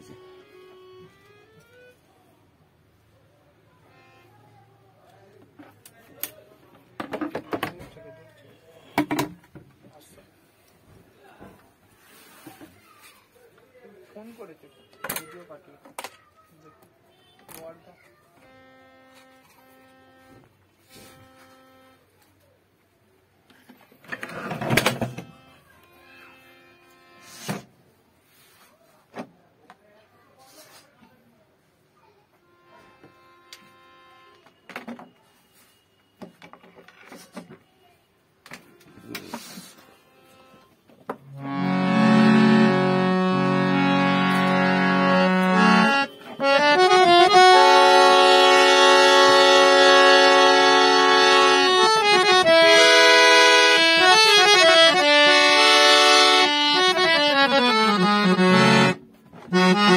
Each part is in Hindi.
করতেছি ফোন করেছে ভিডিও পাঠিয়েছে।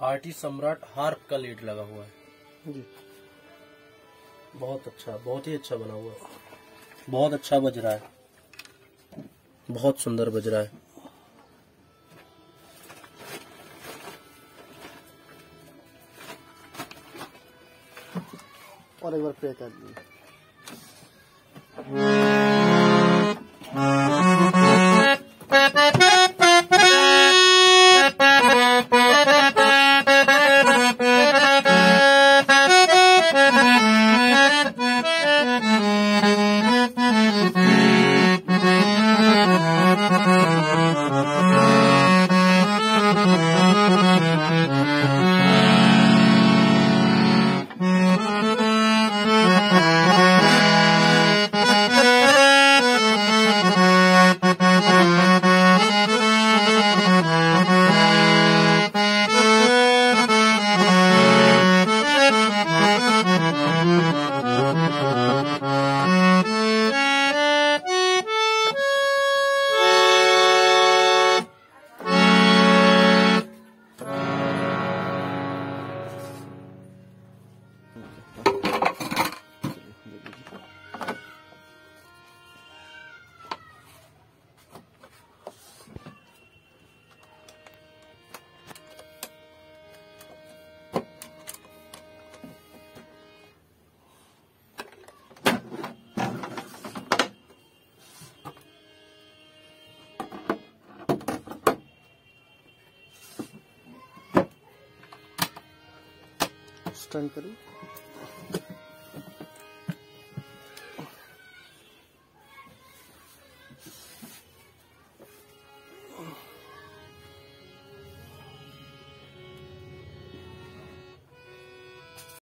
आरटी सम्राट हार्प का लीड लगा हुआ है। जी। बहुत अच्छा बहुत ही अच्छा बना हुआ। है बहुत अच्छा बज रहा है। बहुत सुंदर बज रहा है। और एक बार प्ले कर दीजिए स्टैंड करिए